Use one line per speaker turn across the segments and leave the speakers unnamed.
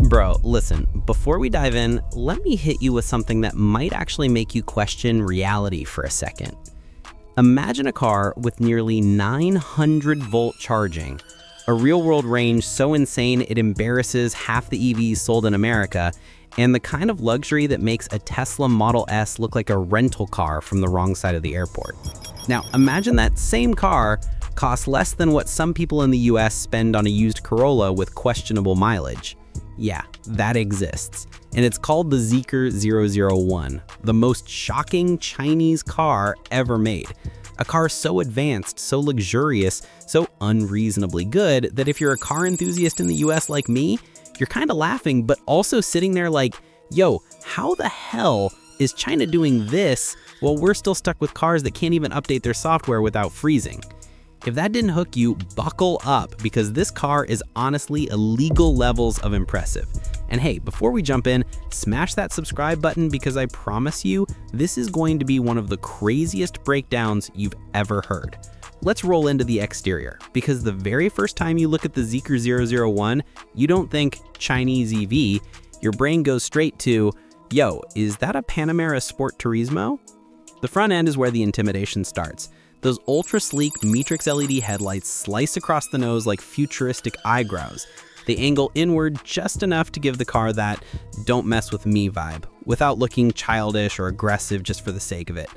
Bro, listen, before we dive in, let me hit you with something that might actually make you question reality for a second. Imagine a car with nearly 900 volt charging, a real world range so insane it embarrasses half the EVs sold in America, and the kind of luxury that makes a Tesla Model S look like a rental car from the wrong side of the airport. Now, imagine that same car costs less than what some people in the US spend on a used Corolla with questionable mileage. Yeah, that exists. And it's called the Zeekr 001, the most shocking Chinese car ever made. A car so advanced, so luxurious, so unreasonably good that if you're a car enthusiast in the US like me, you're kind of laughing, but also sitting there like, yo, how the hell is China doing this while we're still stuck with cars that can't even update their software without freezing? If that didn't hook you, buckle up because this car is honestly illegal levels of impressive. And hey, before we jump in, smash that subscribe button because I promise you, this is going to be one of the craziest breakdowns you've ever heard. Let's roll into the exterior, because the very first time you look at the Zeekr 001, you don't think Chinese EV, your brain goes straight to, yo, is that a Panamera Sport Turismo? The front end is where the intimidation starts. Those ultra sleek Matrix LED headlights slice across the nose like futuristic eyebrows. They angle inward just enough to give the car that don't mess with me vibe, without looking childish or aggressive just for the sake of it.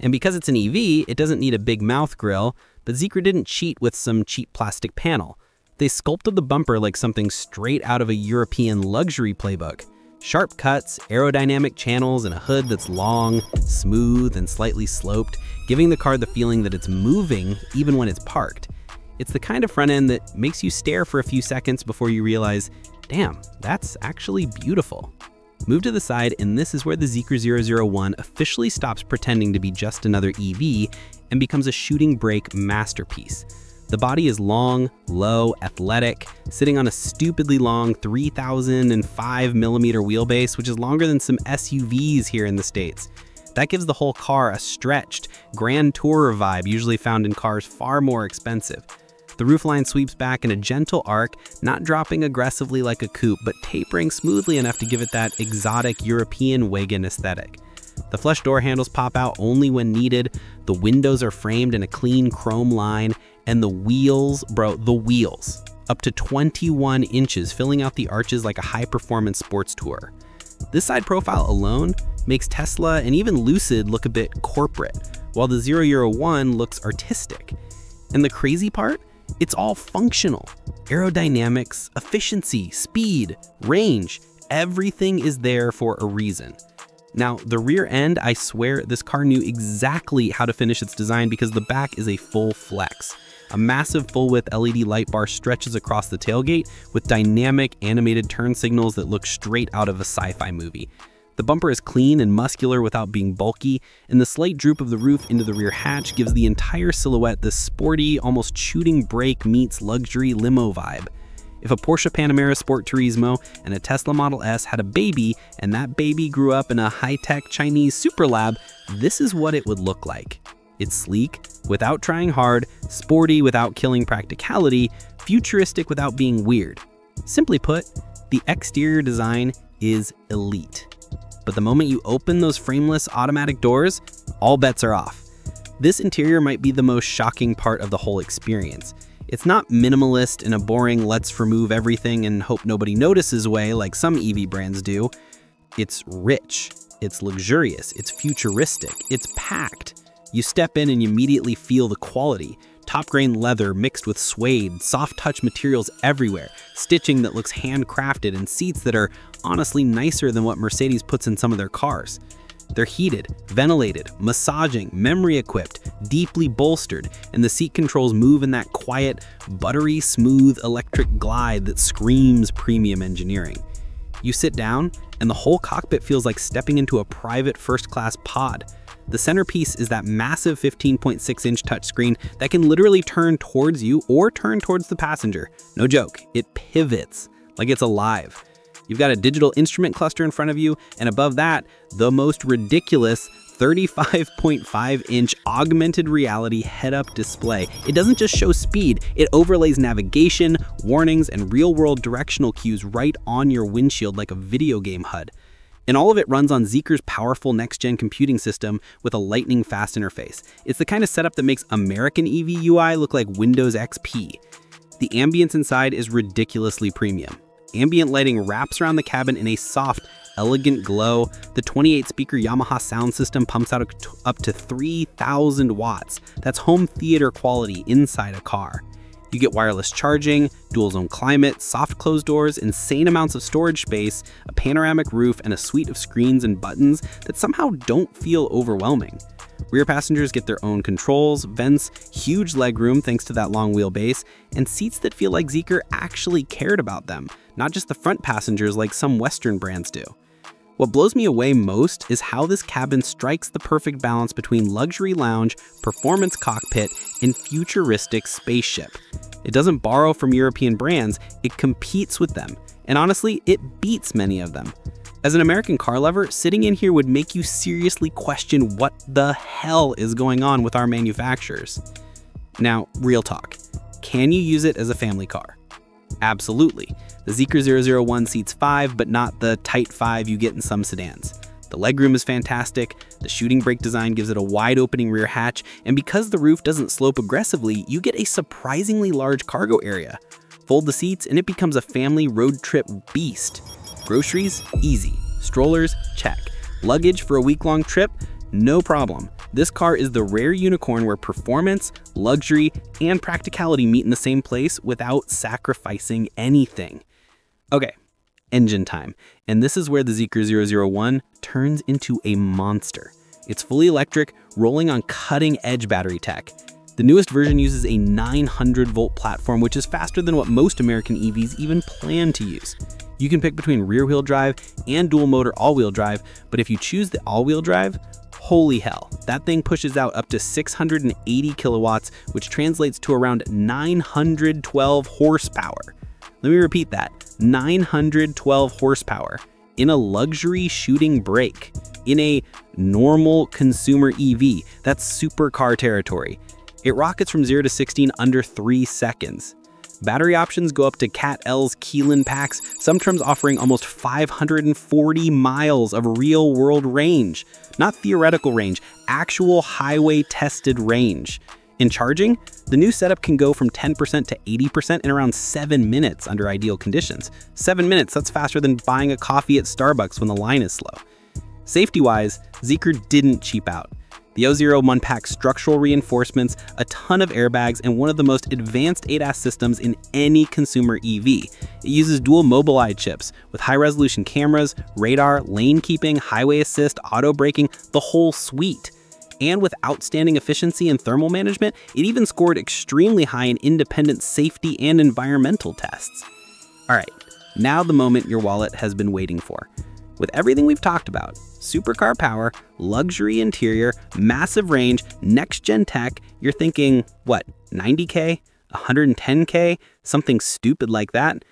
And because it's an EV, it doesn't need a big mouth grill, but Zeekr didn't cheat with some cheap plastic panel. They sculpted the bumper like something straight out of a European luxury playbook. Sharp cuts, aerodynamic channels, and a hood that's long, smooth, and slightly sloped, giving the car the feeling that it's moving even when it's parked. It's the kind of front end that makes you stare for a few seconds before you realize, damn, that's actually beautiful. Move to the side, and this is where the Zeekr 001 officially stops pretending to be just another EV and becomes a shooting brake masterpiece. The body is long, low, athletic, sitting on a stupidly long 3,005 millimeter wheelbase, which is longer than some SUVs here in the States. That gives the whole car a stretched, grand tourer vibe usually found in cars far more expensive. The roofline sweeps back in a gentle arc, not dropping aggressively like a coupe, but tapering smoothly enough to give it that exotic European wagon aesthetic. The flush door handles pop out only when needed, the windows are framed in a clean chrome line, and the wheels, bro, the wheels, up to 21 inches, filling out the arches like a high performance sports tour. This side profile alone makes Tesla and even Lucid look a bit corporate, while the 001 looks artistic. And the crazy part? It's all functional. Aerodynamics, efficiency, speed, range, everything is there for a reason. Now, the rear end, I swear this car knew exactly how to finish its design because the back is a full flex. A massive full width LED light bar stretches across the tailgate with dynamic animated turn signals that look straight out of a sci fi movie. The bumper is clean and muscular without being bulky, and the slight droop of the roof into the rear hatch gives the entire silhouette this sporty, almost shooting brake meets luxury limo vibe. If a Porsche Panamera Sport Turismo and a Tesla Model S had a baby, and that baby grew up in a high tech Chinese super lab, this is what it would look like. It's sleek, without trying hard, sporty without killing practicality, futuristic without being weird. Simply put, the exterior design is elite. But the moment you open those frameless automatic doors, all bets are off. This interior might be the most shocking part of the whole experience. It's not minimalist in a boring let's remove everything and hope nobody notices way like some EV brands do. It's rich, it's luxurious, it's futuristic, it's packed. You step in and you immediately feel the quality. Top grain leather mixed with suede, soft touch materials everywhere, stitching that looks handcrafted, and seats that are honestly nicer than what Mercedes puts in some of their cars. They're heated, ventilated, massaging, memory equipped, deeply bolstered, and the seat controls move in that quiet, buttery smooth electric glide that screams premium engineering. You sit down, and the whole cockpit feels like stepping into a private first class pod. The centerpiece is that massive 15.6 inch touchscreen that can literally turn towards you or turn towards the passenger. No joke, it pivots like it's alive. You've got a digital instrument cluster in front of you, and above that, the most ridiculous 35.5-inch augmented reality head-up display. It doesn't just show speed, it overlays navigation, warnings, and real-world directional cues right on your windshield like a video game HUD. And all of it runs on Zeekr's powerful next-gen computing system with a lightning-fast interface. It's the kind of setup that makes American EV UI look like Windows XP. The ambience inside is ridiculously premium. Ambient lighting wraps around the cabin in a soft, elegant glow. The 28-speaker Yamaha sound system pumps out up to 3,000 watts. That's home theater quality inside a car. You get wireless charging, dual zone climate, soft closed doors, insane amounts of storage space, a panoramic roof, and a suite of screens and buttons that somehow don't feel overwhelming. Rear passengers get their own controls, vents, huge legroom thanks to that long wheelbase, and seats that feel like Zeekr actually cared about them, not just the front passengers like some Western brands do. What blows me away most is how this cabin strikes the perfect balance between luxury lounge, performance cockpit, and futuristic spaceship. It doesn't borrow from European brands, it competes with them, and honestly, it beats many of them. As an American car lover, sitting in here would make you seriously question what the hell is going on with our manufacturers. Now, real talk. Can you use it as a family car? Absolutely. The Zeekr 001 seats 5, but not the tight 5 you get in some sedans. The legroom is fantastic, the shooting brake design gives it a wide opening rear hatch, and because the roof doesn't slope aggressively, you get a surprisingly large cargo area. Fold the seats and it becomes a family road trip beast. Groceries? Easy. Strollers? Check. Luggage for a week-long trip? No problem. This car is the rare unicorn where performance, luxury, and practicality meet in the same place without sacrificing anything. Okay, engine time. And this is where the Zeekr 001 turns into a monster. It's fully electric, rolling on cutting-edge battery tech. The newest version uses a 900 volt platform, which is faster than what most American EVs even plan to use. You can pick between rear wheel drive and dual motor all wheel drive, but if you choose the all wheel drive, Holy hell, that thing pushes out up to 680 kilowatts, which translates to around 912 horsepower. Let me repeat that 912 horsepower in a luxury shooting brake, in a normal consumer EV. That's supercar territory. It rockets from 0 to 16 under 3 seconds. Battery options go up to CATL's Qilin packs, some trims offering almost 540 miles of real world range. Not theoretical range, actual highway tested range. In charging, the new setup can go from 10% to 80% in around 7 minutes under ideal conditions. 7 minutes, that's faster than buying a coffee at Starbucks when the line is slow. Safety wise, Zeekr didn't cheap out. The 001 packs structural reinforcements, a ton of airbags, and one of the most advanced ADAS systems in any consumer EV. It uses dual Mobileye chips with high resolution cameras, radar, lane keeping, highway assist, auto braking, the whole suite. And with outstanding efficiency and thermal management, it even scored extremely high in independent safety and environmental tests. Alright, now the moment your wallet has been waiting for. With everything we've talked about, supercar power, luxury interior, massive range, next gen tech, you're thinking, what, 90K? 110K? Something stupid like that?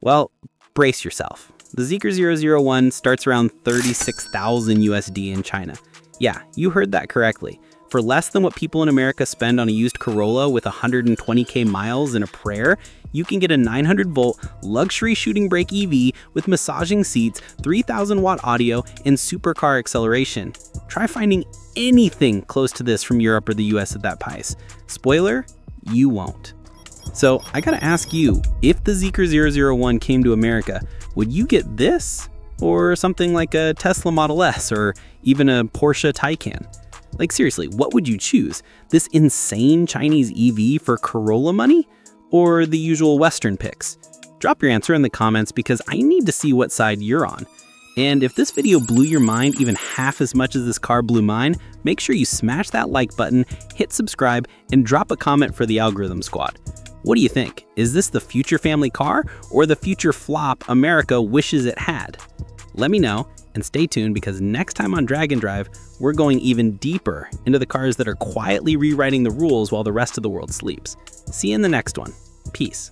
Well, brace yourself. The Zeekr 001 starts around 36,000 USD in China. Yeah, you heard that correctly. For less than what people in America spend on a used Corolla with 120k miles and a prayer, you can get a 900 volt luxury shooting brake EV with massaging seats, 3000 watt audio, and supercar acceleration. Try finding anything close to this from Europe or the US at that price. Spoiler, you won't. So I gotta ask you, if the Zeekr 001 came to America, would you get this? Or something like a Tesla Model S or even a Porsche Taycan? Like seriously, what would you choose? This insane Chinese EV for Corolla money? Or the usual Western picks? Drop your answer in the comments because I need to see what side you're on. And if this video blew your mind even half as much as this car blew mine, make sure you smash that like button, hit subscribe, and drop a comment for the algorithm squad. What do you think? Is this the future family car or the future flop America wishes it had? Let me know, and stay tuned because next time on Dragon Drive, we're going even deeper into the cars that are quietly rewriting the rules while the rest of the world sleeps. See you in the next one. Peace.